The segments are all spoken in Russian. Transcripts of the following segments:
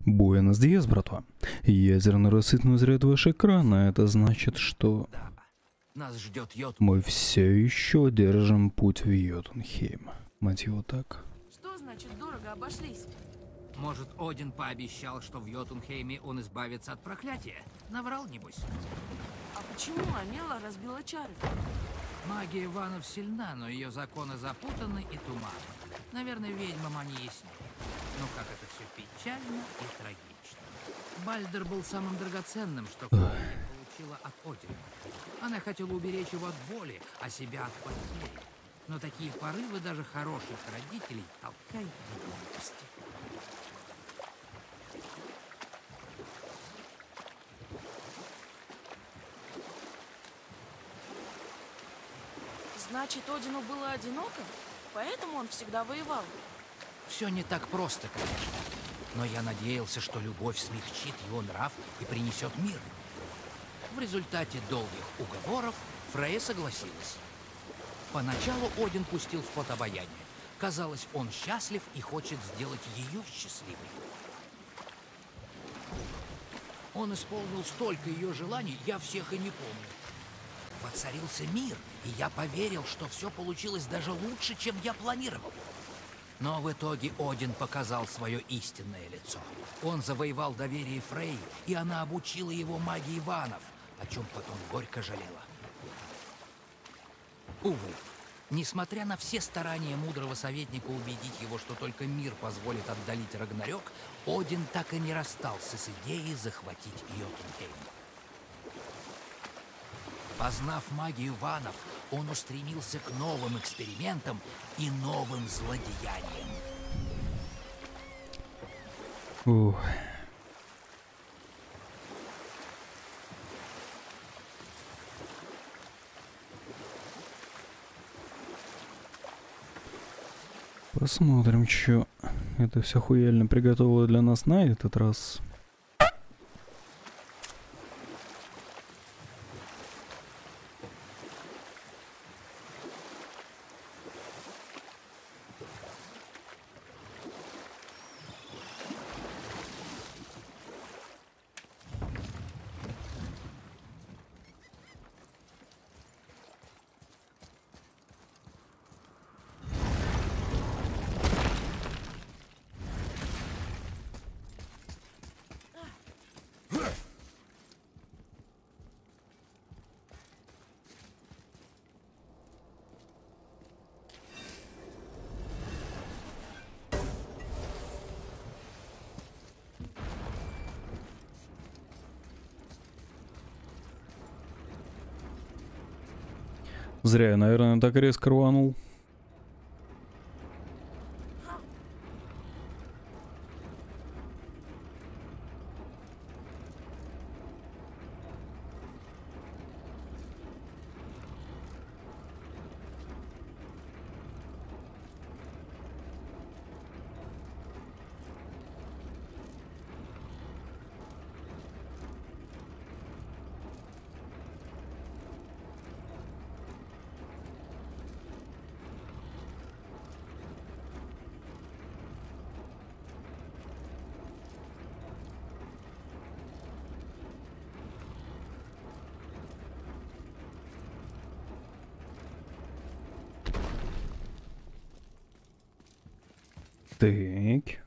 Буэнос Диас, братва. Ядерно рассыпной заряд ваш экран, а это значит, что Да. Нас ждет йод. мы все еще держим путь в Йотунхейм. Мать его так. Что значит дорого обошлись? Может, Один пообещал, что в Йотунхейме он избавится от проклятия? Наврал, небось. А почему Амела разбила чары? Магия Иванов сильна, но ее законы запутаны и туманны. Наверное, ведьмам они ясны. Но как это все печально и трагично. Бальдер был самым драгоценным, что получила от Одина. Она хотела уберечь его от боли, а себя от потери. Но такие порывы даже хороших родителей толкают на глупости. Значит, Одину было одиноко? Поэтому он всегда воевал? Все не так просто, конечно. Но я надеялся, что любовь смягчит его нрав и принесет мир. В результате долгих уговоров Фрея согласилась. Поначалу Один пустил в ход обаяние. Казалось, он счастлив и хочет сделать ее счастливой. Он исполнил столько ее желаний, я всех и не помню. Воцарился мир, и я поверил, что все получилось даже лучше, чем я планировал. Но в итоге Один показал свое истинное лицо. Он завоевал доверие Фрей, и она обучила его магии Иванов, о чем потом горько жалела. Увы, несмотря на все старания мудрого советника убедить его, что только мир позволит отдалить Рагнарёк, Один так и не расстался с идеей захватить Йотунхейм. Познав магию ванов, он устремился к новым экспериментам и новым злодеяниям. Ух. Посмотрим, что это все хуяльно приготовило для нас на этот раз. Зря я, наверное, так резко рванул. Так.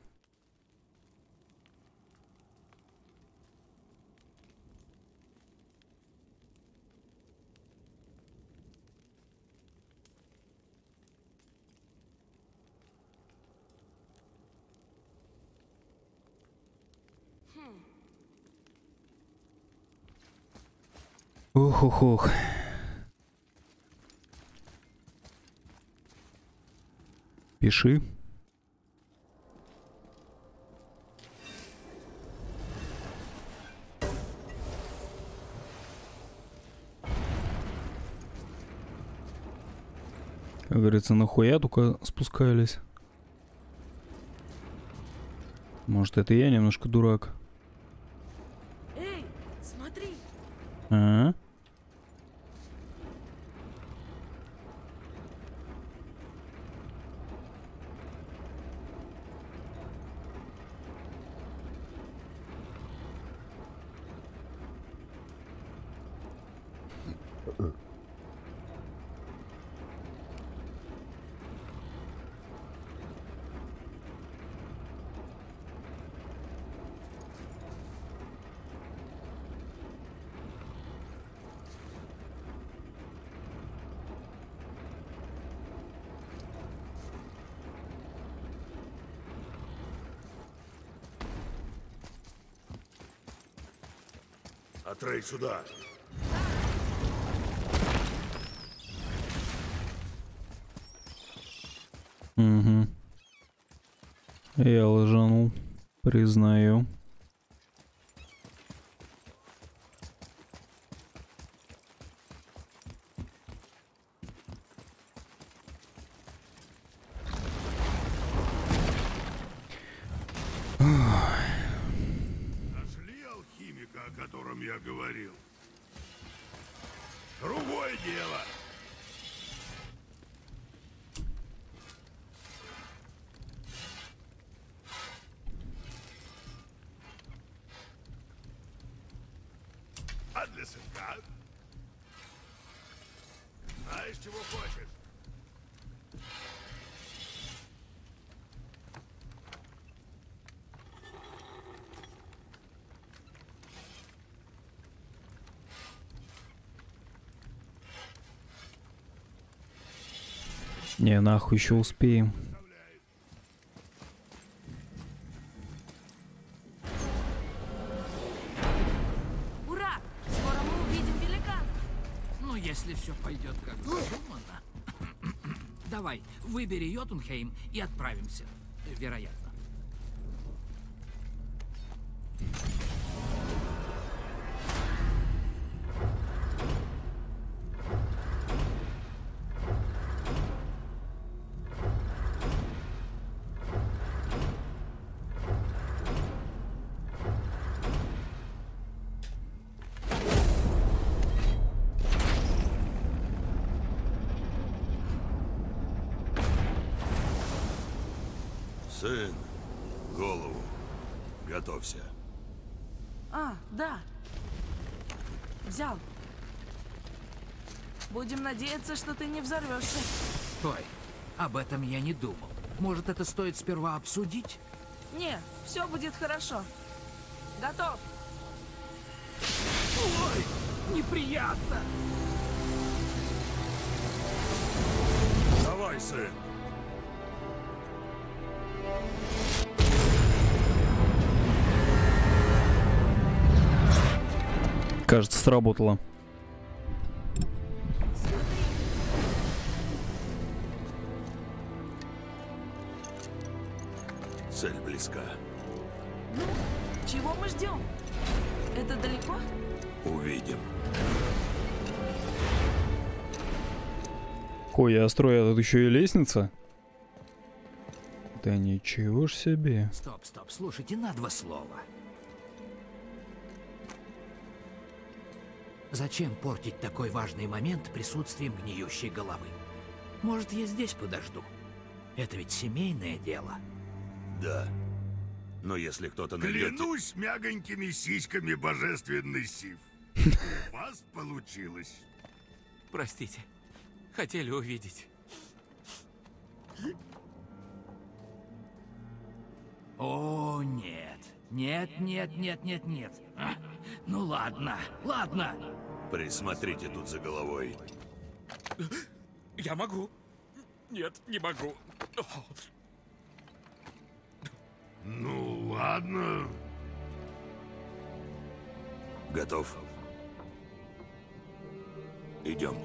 Ух, ух, ух. Пиши. Говорится, нахуя только спускались. Может, это я немножко дурак. Эй, смотри! А? Атрей, сюда. Угу. Я лжанул, признаю. Знаешь, чего хочешь? Не, нахуй еще успеем. Йотунхейм и отправимся. Вероятно. Сын, голову. Готовься. А, да. Взял. Будем надеяться, что ты не взорвешься. Стой, об этом я не думал. Может, это стоит сперва обсудить? Не, все будет хорошо. Готов. Ой, неприятно. Давай, сын. Кажется, сработало. Цель близка. Чего мы ждем? Это далеко? Увидим. Ой, я строю, а тут еще и лестница? Да ничего ж себе. Стоп, стоп, слушайте, на два слова. Зачем портить такой важный момент присутствием гниющей головы? Может, я здесь подожду? Это ведь семейное дело. Да. Но если кто-то найдет... Клянусь мягонькими сиськами божественный Сив. У вас получилось. Простите. Хотели увидеть. О, нет. Нет, нет, нет, нет, нет. А, ну ладно, ладно. Присмотрите тут за головой. Я могу. Нет, не могу. Ну, ладно. Готов? Идем.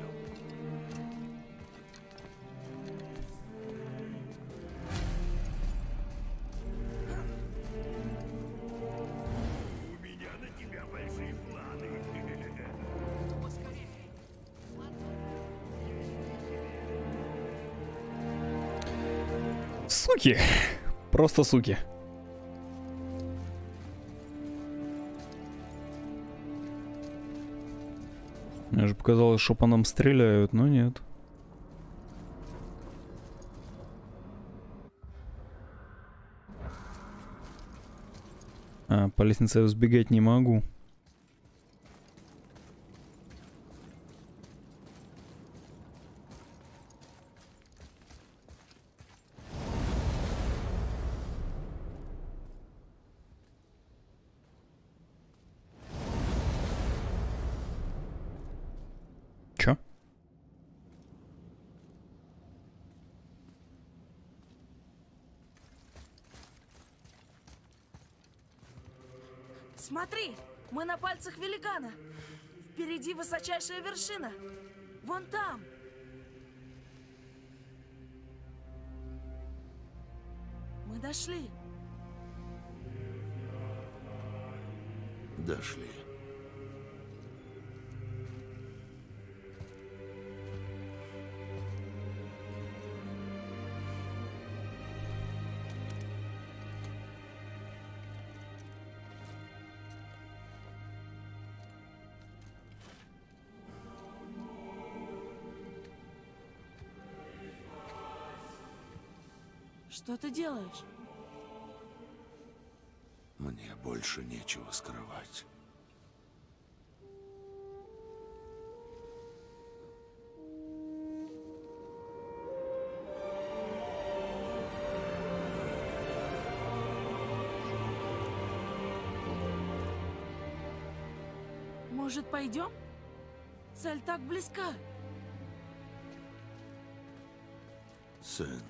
Суки! Просто суки. Мне же показалось, что по нам стреляют, но нет. А, по лестнице я взбегать не могу. Смотри, мы на пальцах великана. Впереди высочайшая вершина. Вон там. Мы дошли. Дошли. Что ты делаешь? Мне больше нечего скрывать. Может, пойдем? Цель так близка. Сын.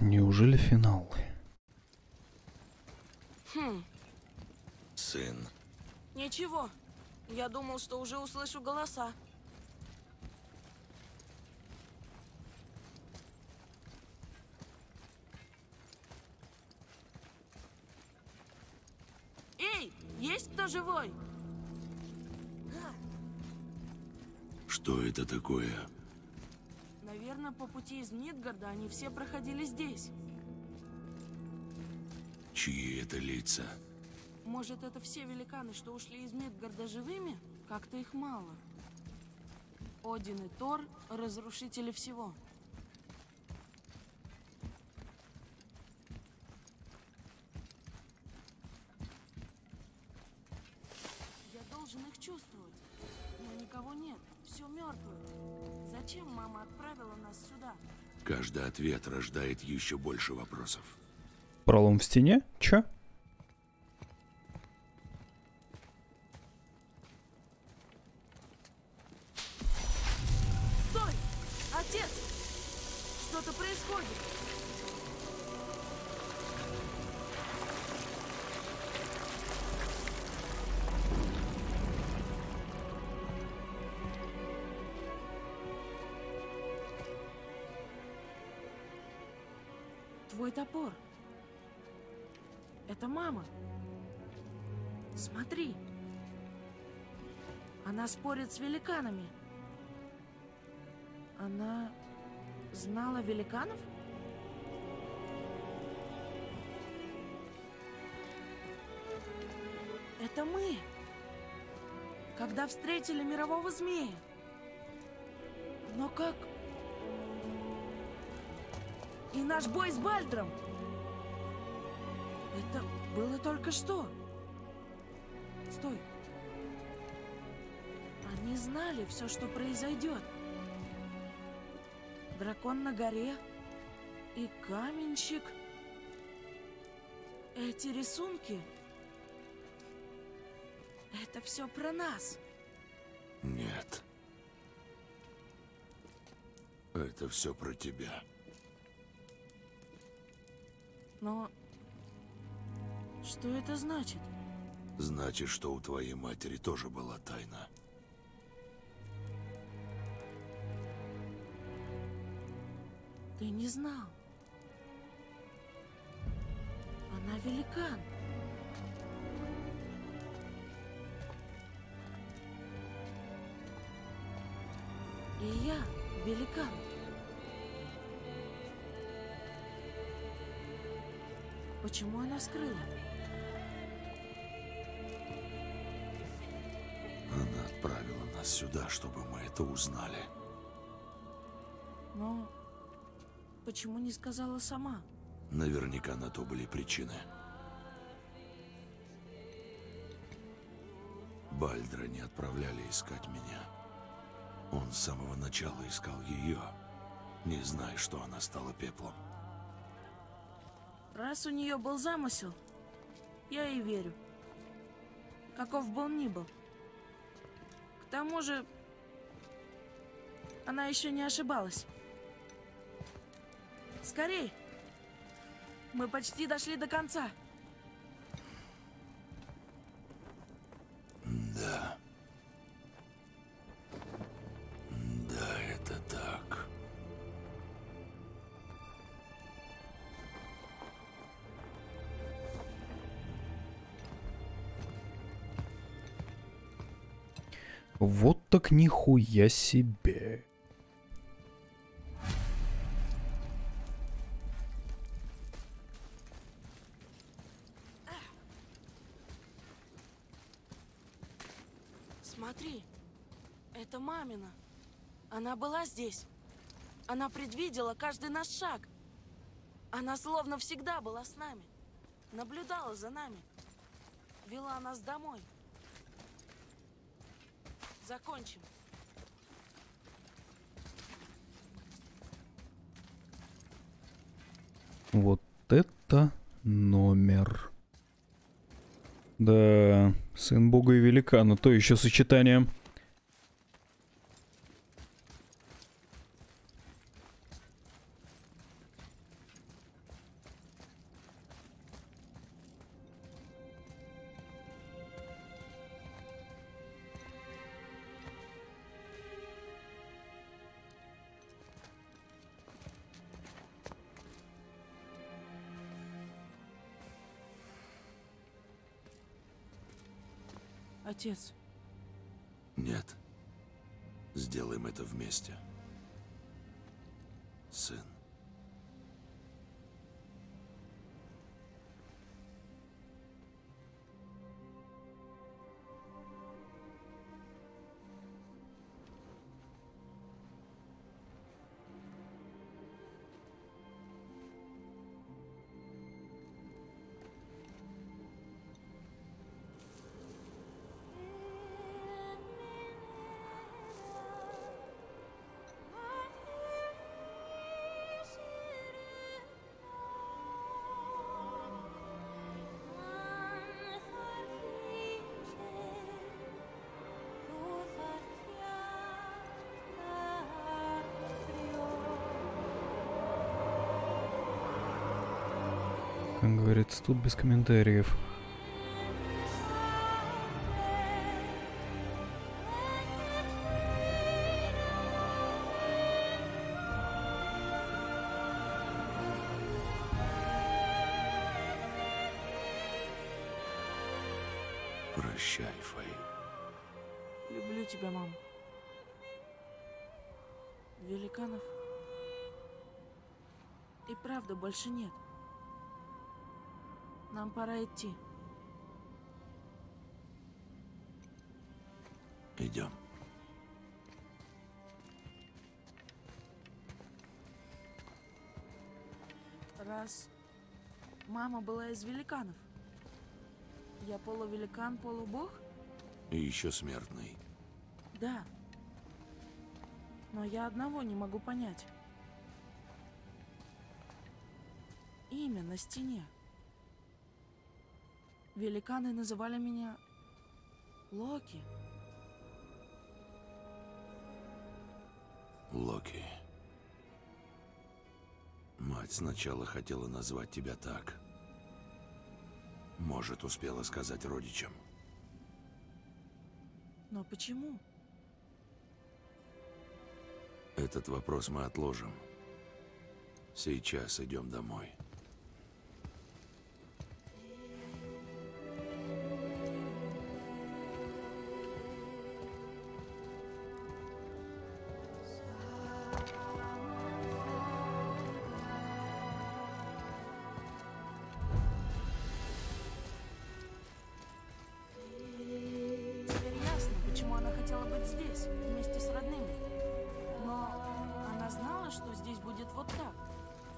Неужели финал? Хм, Сын. ничего. Я думал, что уже услышу голоса. Эй, есть кто живой? Что это такое? Наверное, по пути из Мидгарда они все проходили здесь. Чьи это лица? Может, это все великаны, что ушли из Мидгарда живыми? Как-то их мало. Один и Тор — разрушители всего. Ответ рождает еще больше вопросов. Пролом в стене? Чё? Твой топор. Это мама. Смотри. Она спорит с великанами. Она знала великанов? Это мы. Когда встретили мирового змея. Но как... И наш бой с Бальдром. Это было только что. Стой. Они знали все, что произойдет. Дракон на горе и каменщик. Эти рисунки. Это все про нас. Нет. Это все про тебя. Но что это значит? Значит, что у твоей матери тоже была тайна. Ты не знал. Она великан. И я великан. Почему она скрыла? Она отправила нас сюда, чтобы мы это узнали. Но почему не сказала сама? Наверняка на то были причины. Бальдра не отправляли искать меня. Он с самого начала искал ее, не зная, что она стала пеплом. Раз у нее был замысел, я ей верю. Каков бы он ни был. К тому же, она еще не ошибалась. Скорей! Мы почти дошли до конца. Вот так нихуя себе. Смотри, это мамина. Она была здесь. Она предвидела каждый наш шаг. Она словно всегда была с нами. Наблюдала за нами. Вела нас домой. Закончим. Вот это номер. Да, сын бога и великана, то еще сочетание. Как говорится, тут без комментариев. Прощай, Фэй. люблю тебя, мам. Великанов и правда больше нет. Нам пора идти. Идем. Раз мама была из великанов, я полувеликан, полубог? И еще смертный. Да. Но я одного не могу понять. Имя на стене. Великаны называли меня Локи. Локи. Мать сначала хотела назвать тебя так. Может, успела сказать родичам. Но почему? Этот вопрос мы отложим. Сейчас идем домой.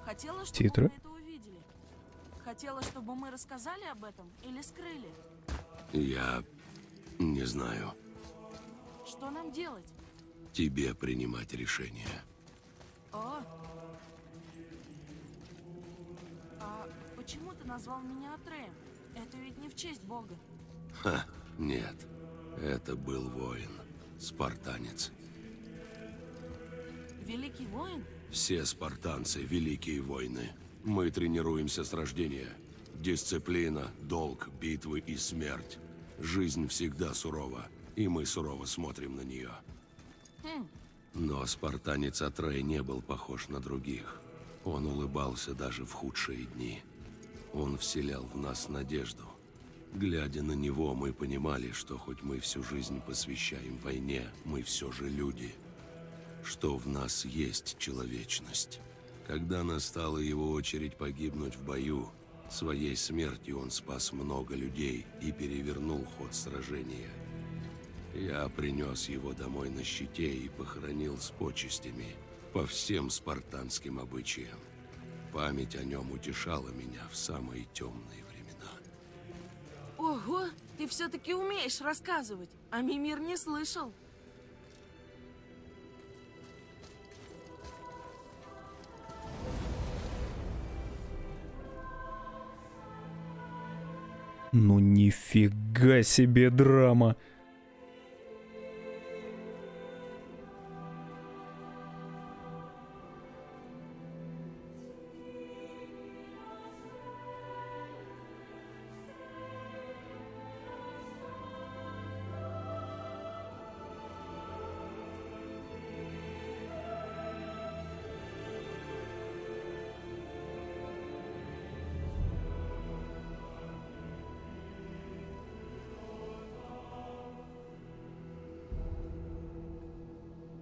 Хотела, чтобы Титры? мы это увидели. Хотела, чтобы мы рассказали об этом или скрыли. Я не знаю. Что нам делать? Тебе принимать решение. О. А почему ты назвал меня Атреем? Это ведь не в честь Бога. Ха, нет. Это был воин. Спартанец. Великий воин? Все спартанцы — великие воины. Мы тренируемся с рождения. Дисциплина, долг, битвы и смерть. Жизнь всегда сурова, и мы сурово смотрим на нее. Но спартанец Атрей не был похож на других. Он улыбался даже в худшие дни. Он вселял в нас надежду. Глядя на него, мы понимали, что хоть мы всю жизнь посвящаем войне, мы все же люди. Что в нас есть человечность. Когда настала его очередь погибнуть в бою, своей смертью он спас много людей и перевернул ход сражения. Я принес его домой на щите и похоронил с почестями по всем спартанским обычаям. Память о нем утешала меня в самые темные времена. Ого, ты все-таки умеешь рассказывать, а Мимир не слышал. Ну нифига себе драма.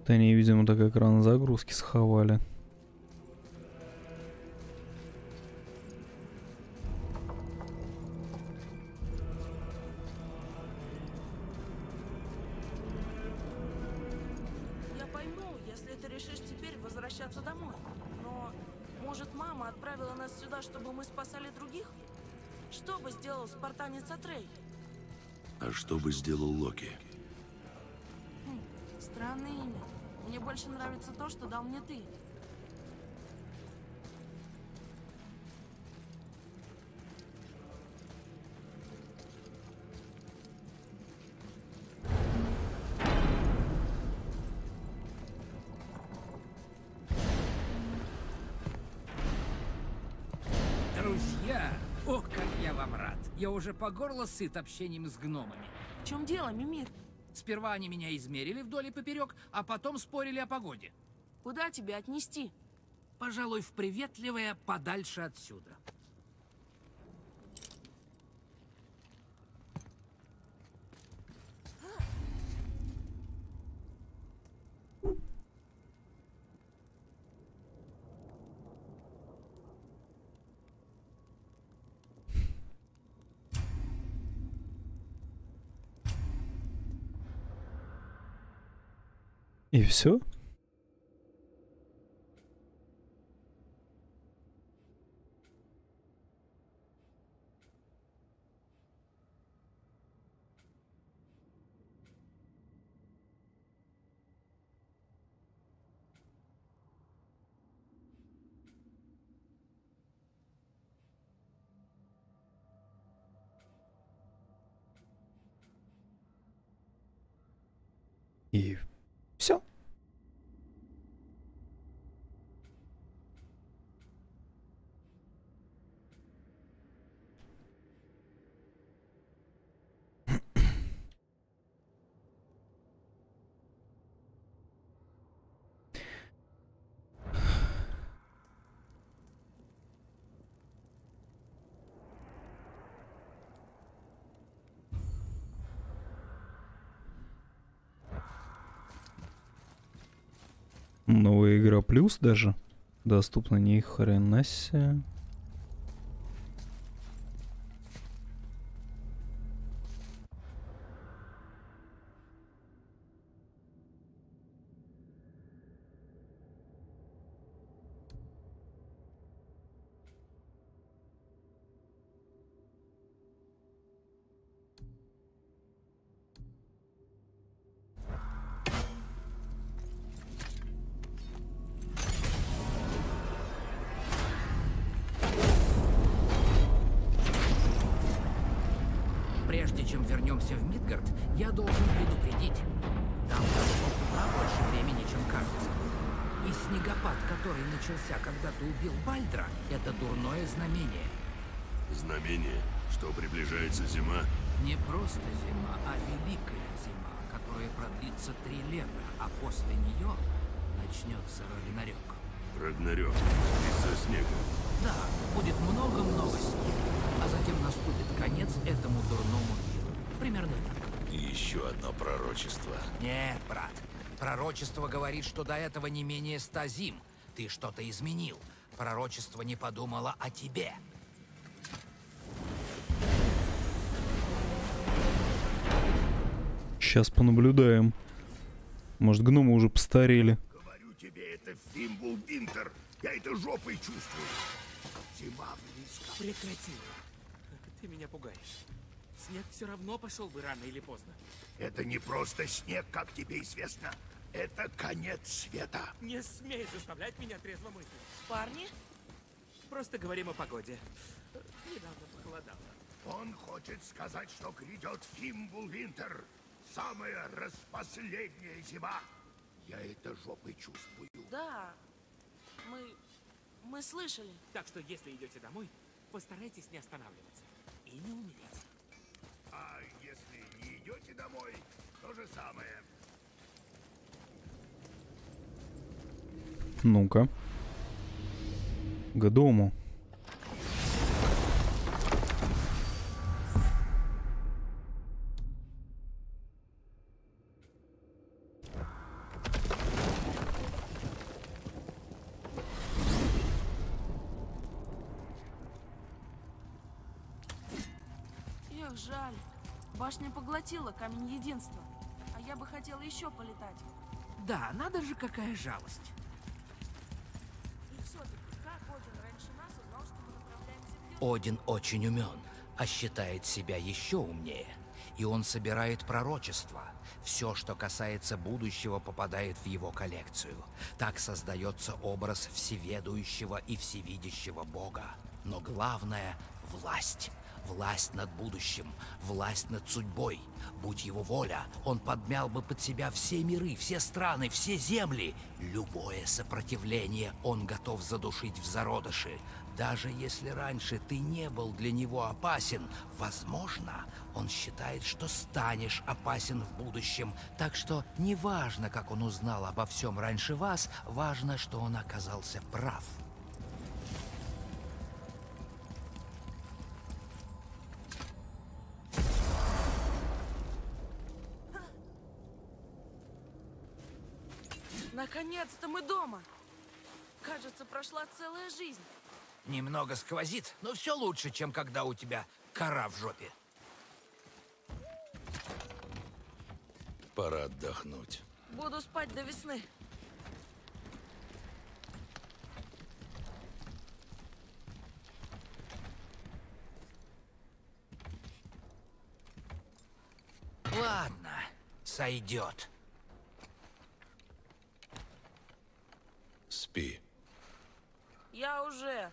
Да они, видимо, так экран загрузки сховали. Я уже по горло сыт общением с гномами. В чем дело, Мимир? Сперва они меня измерили вдоль и поперек, а потом спорили о погоде. Куда тебя отнести? Пожалуй, в приветливое подальше отсюда. И все? И все. Новая игра плюс даже. Доступна ни хрена себе. Вернемся в Мидгард, я должен предупредить. Там прошло куда больше времени, чем кажется. И снегопад, который начался, когда ты убил Бальдра, это дурное знамение. Знамение, что приближается зима. Не просто зима, а великая зима, которая продлится три лета, а после нее начнется Рагнарёк. Рагнарёк. Из-за снега. Да, будет много-много снега, а затем наступит конец этому дурному миру. Примерно. И еще одно пророчество. Нет, брат. Пророчество говорит, что до этого не менее ста зим. Ты что-то изменил. Пророчество не подумало о тебе. Сейчас понаблюдаем. Может, гномы уже постарели. Говорю тебе, это Фимбул Винтер. Я это жопой чувствую. Зима близко. Прекрати. Ты меня пугаешь. Снег все равно пошел бы рано или поздно. Это не просто снег, как тебе известно. Это конец света. Не смей заставлять меня трезво мыслить. Парни, Просто говорим о погоде. Недавно похолодало. Он хочет сказать, что грядет Фимбул Винтер. Самая распоследняя зима. Я это жопой чувствую. да, мы... мы слышали. Так что, если идете домой, постарайтесь не останавливаться. И не умереть. Домой, то же самое. Ну-ка. К дому. Жаль. Башня поглотила камень единства. А я бы хотела еще полетать. Да, надо же, какая жалость. И все-таки, как Один раньше нас узнал, что мы направляемся в Германию? Один очень умен, а считает себя еще умнее. И он собирает пророчества. Все, что касается будущего, попадает в его коллекцию. Так создается образ всеведущего и всевидящего Бога. Но главное — власть. Власть над будущим, власть над судьбой. Будь его воля, он подмял бы под себя все миры, все страны, все земли. Любое сопротивление он готов задушить в зародыши. Даже если раньше ты не был для него опасен, возможно, он считает, что станешь опасен в будущем. Так что неважно, как он узнал обо всем раньше вас, важно, что он оказался прав. Прошла целая жизнь. Немного сквозит, но все лучше, чем когда у тебя кора в жопе. Пора отдохнуть. Буду спать до весны. Ладно, сойдет. Спи. Я уже.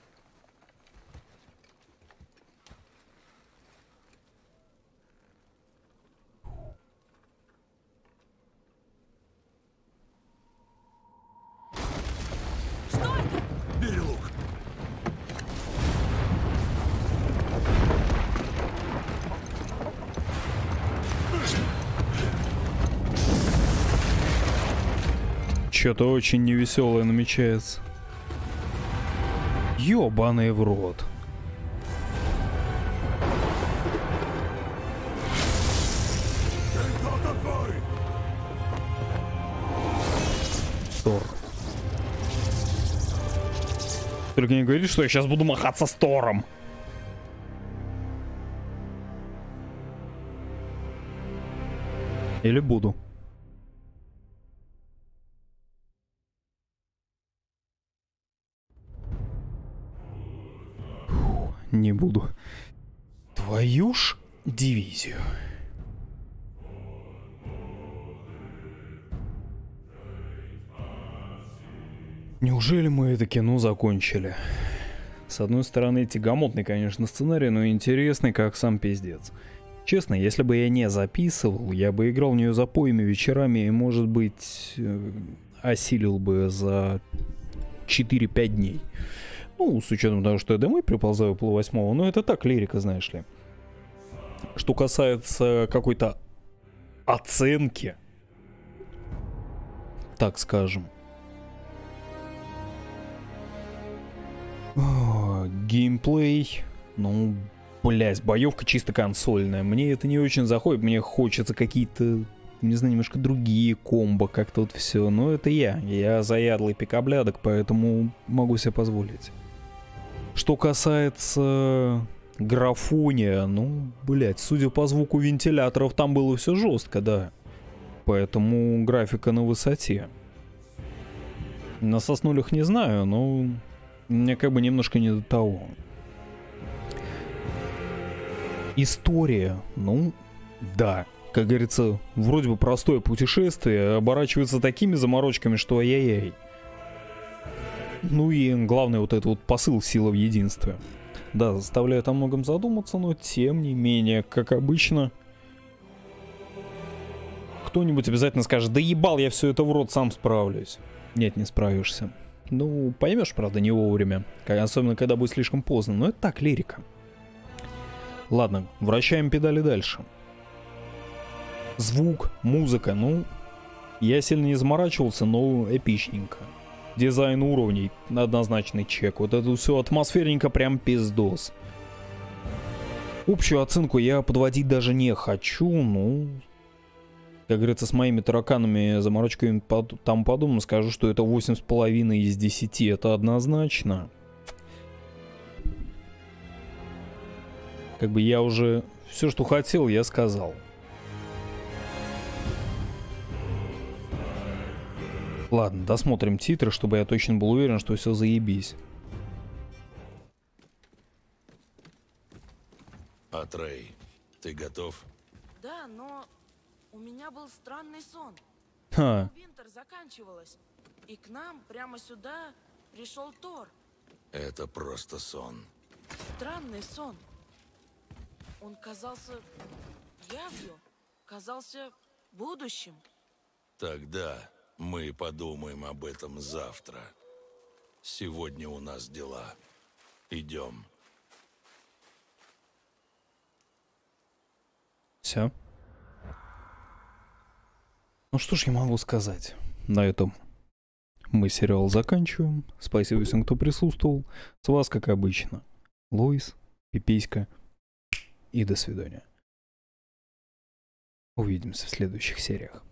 Что-то очень невеселое намечается. Ёбаный в рот. Тор. Только не говори, что я сейчас буду махаться с Тором. Или буду. Не буду. Твою ж дивизию. Неужели мы это кино закончили? С одной стороны, тягомотный, конечно, сценарий, но интересный, как сам пиздец. Честно, если бы я не записывал, я бы играл в нее запоями вечерами и, может быть, э, осилил бы за 4-5 дней. Ну, с учетом того, что я домой приползаю пол восьмого, но это так, лирика, знаешь ли. Что касается какой-то оценки, так скажем, геймплей, ну, блять, боевка чисто консольная. Мне это не очень заходит, мне хочется какие-то, не знаю, немножко другие комбо, как-то вот все. Но это я, я заядлый пикоблядок, поэтому могу себе позволить. Что касается графония, ну, блять, судя по звуку вентиляторов, там было все жестко, да. Поэтому графика на высоте. На соснулях не знаю, но мне как бы немножко не до того. История, ну, да. Как говорится, вроде бы простое путешествие оборачивается такими заморочками, что ай-яй-яй. Ну и главное вот этот вот посыл силы в единстве. Да, заставляет о многом задуматься, но тем не менее, как обычно, кто-нибудь обязательно скажет, да ебал я все это в рот, сам справлюсь. Нет, не справишься. Ну, поймешь, правда, не вовремя. Особенно, когда будет слишком поздно. Но это так, лирика. Ладно, вращаем педали дальше. Звук, музыка, ну... Я сильно не заморачивался, но эпичненько. Дизайн уровней, однозначный чек. Вот это все атмосферненько, прям пиздос. Общую оценку я подводить даже не хочу, ну, как говорится, с моими тараканами, заморочками под, там подумаю, скажу, что это 8,5 из 10, это однозначно. Как бы я уже все, что хотел, я сказал. Ладно, досмотрим титры, чтобы я точно был уверен, что все заебись. Атрей, ты готов? Да, но у меня был странный сон. Ха. Винтер заканчивалась. И к нам, прямо сюда, пришел Тор. Это просто сон. Странный сон. Он казался явью, казался будущим. Тогда мы подумаем об этом завтра. Сегодня у нас дела. Идем. Все. Ну что ж я могу сказать на этом. Мы сериал заканчиваем. Спасибо всем, кто присутствовал. С вас, как обычно, Луис, Пиписька и до свидания. Увидимся в следующих сериях.